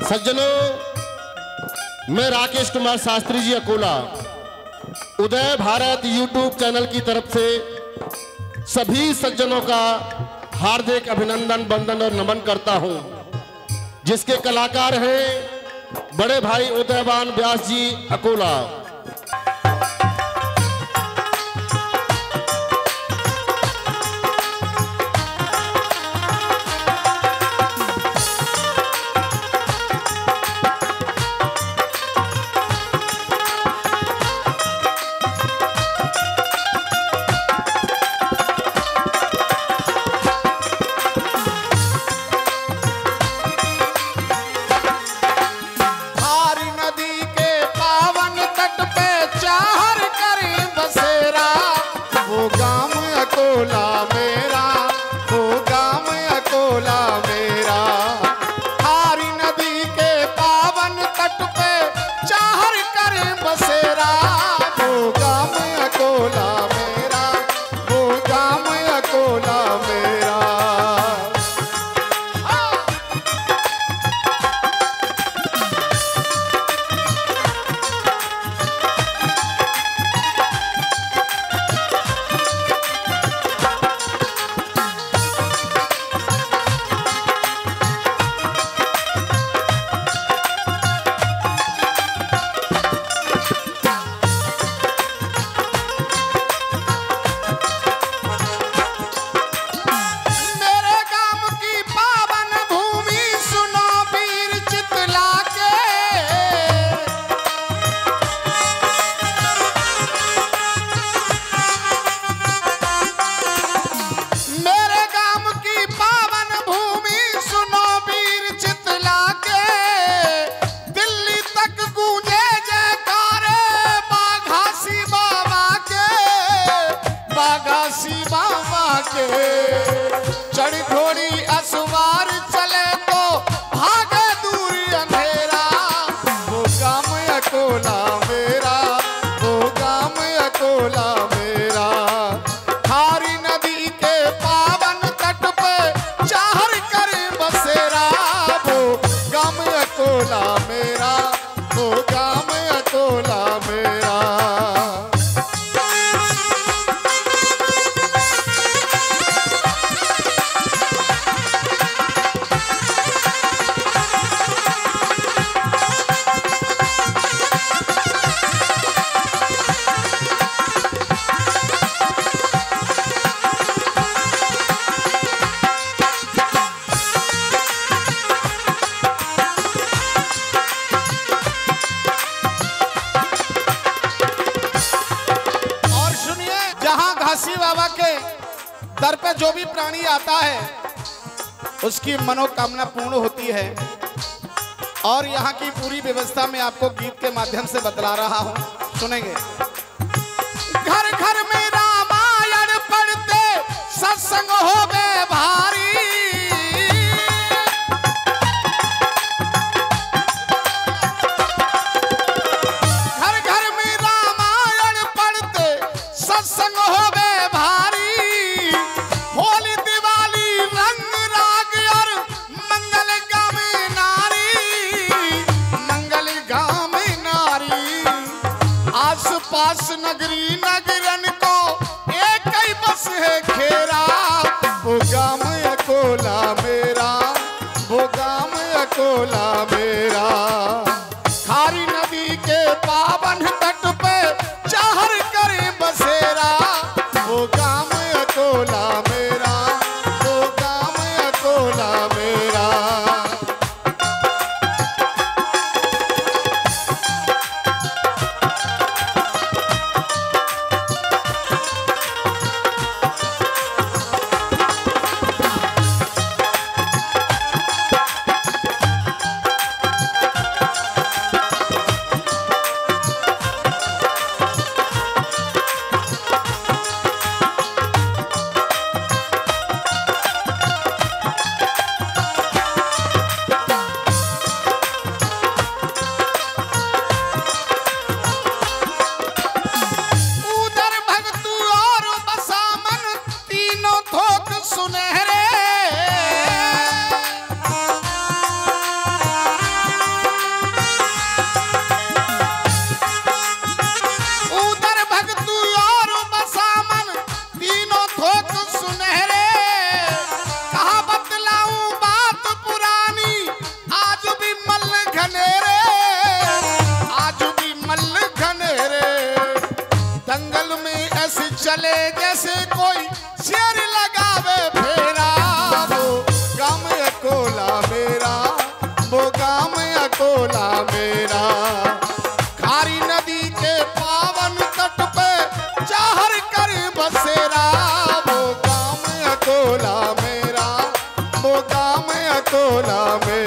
सज्जनों, मैं Rakesh Kumar Shastri ji Akola, Uday Bharat YouTube channel की तरफ़ से सभी सज्जनों का हार्दिक अभिनंदन बंदन और नमन करता हूँ। जिसके कलाकार हैं बड़े भाई उदयवान व्यास जी अकोला। बोला पानी आता है, उसकी मनोकामना पूर्ण होती है। और यहाँ की पूरी व्यवस्था में आपको गीत के माध्यम से बतला रहा हूँ। सुनेंगे। घर घर में रामायण पढ़ते, सत्संग हो गए। अकोला मेरा वो गाम अकोला मेरा। जैसे कोई शेर लगावे फेरा, वो गाम अकोला मेरा, वो गाम अकोला मेरा। खारी नदी के पावन तट पे चाहर कर बसेरा, वो गाम अकोला मेरा, वो गाम अकोला मेरा।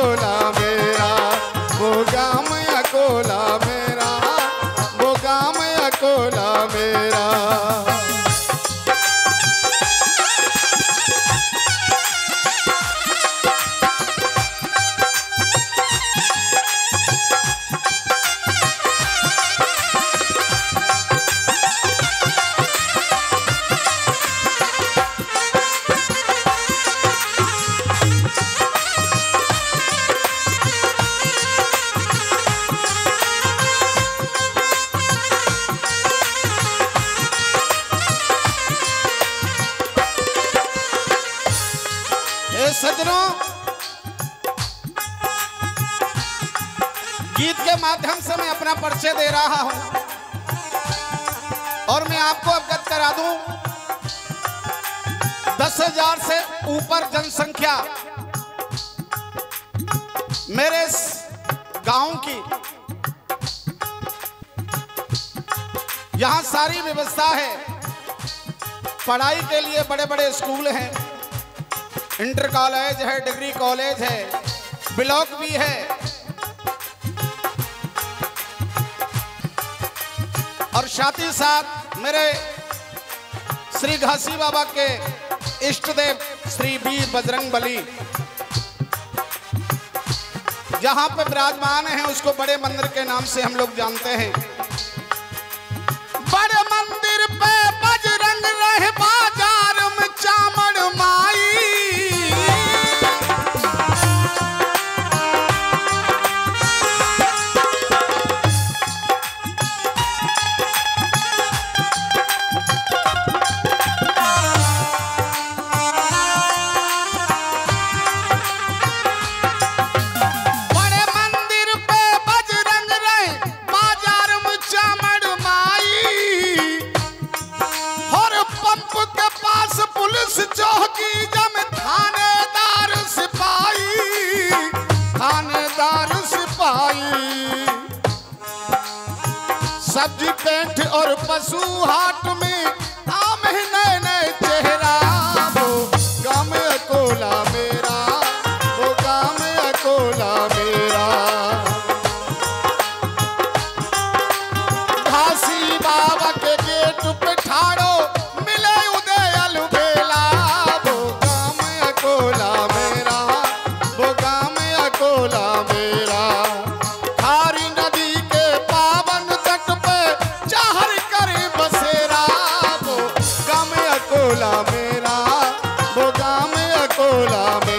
अकोला सज्जनों गीत के माध्यम से मैं अपना परिचय दे रहा हूँ। और मैं आपको अवगत करा दूँ, दस हज़ार से ऊपर जनसंख्या मेरे गाँव की। यहाँ सारी व्यवस्था है, पढ़ाई के लिए बड़े बड़े स्कूल हैं। इंटर कॉलेज है डिग्री कॉलेज है ब्लॉक भी है। और साथ ही साथ मेरे श्री घासी बाबा के इष्ट देव श्री वीर बजरंग बली, जहाँ पर विराजमान है, उसको बड़े मंदिर के नाम से हम लोग जानते हैं। सब्ज़ी पेंट और पशु हाट में आम नए नए चेहरा गाम अकोला में গোলাম